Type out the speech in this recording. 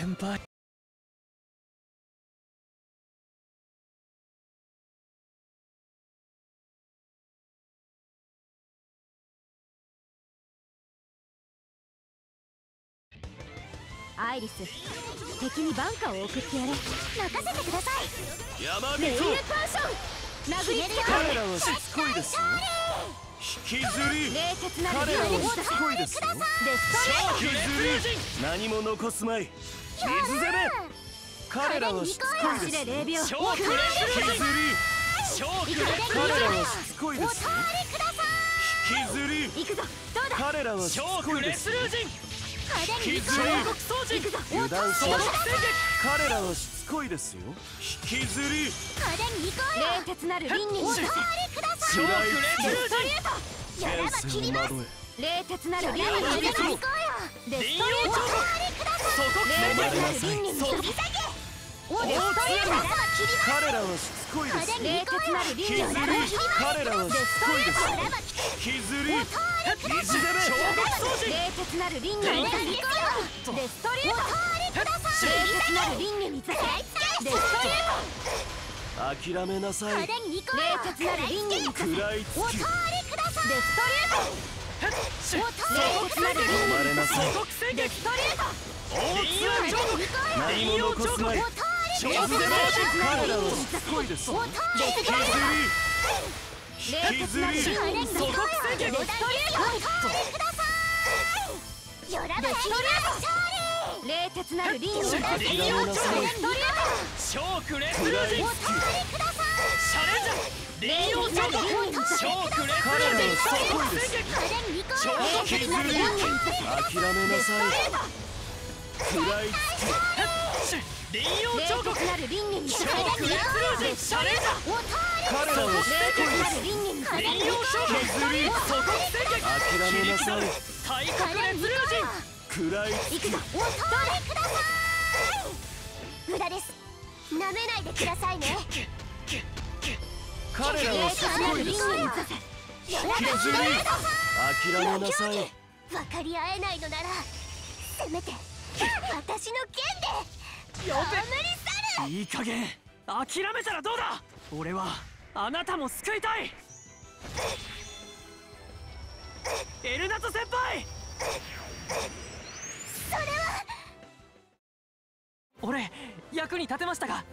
先輩。アイリス敵にバンカーを送ってやれ任せてください。山メイル人パンション。殴りつけ彼らはしつこいですよ。引きずり。冷徹なる彼らはしつこいですよ。デストレ引きずり何も残すまい傷攻め彼らはしつこいですよれ霊秒引きずり彼らはしつこいですよ引きずり行くぞどうだ彼らはしつこいですよ引きずり油断しない彼らはしつこいですよ引きずり冷徹なる輪廻にさせ食らいデストレートつけ現世の窓へ冷徹なる輪廻にさせデストレート冷徹なる輪廻にさせデストレート彼らはしつここいですよ引きずり水攻め冷徹なる輪廻にさせデストレート冷徹なる輪廻にさせデストレート諦めなさい冷徹なる輪廻に食らいつきデストレート冷徹なる輪生ま廻にされなさいせデストレート何も残すまい上手でも彼らはしつこいです引きずり引きずりデストレート冷徹なる輪廻にさせデストレート食らいつき冷徹なる輪廻にさせ彼らはしつこいです冷徹なる輪廻にさせ諦めなさい食らいつき冷徹なる輪廻にさせデストレート彼らはしつこいです。冷徹なる輪廻にさせ引きずり諦めなさい食らいつき行くぞ無駄です舐めないでくださいね彼らはしつこいですよ引きずり。諦めなさい分かり合えないのならせめて。私の剣でお無理いい加減。諦めたらどうだ。俺はあなたも救いたい。エルナト先輩。俺役に立てましたが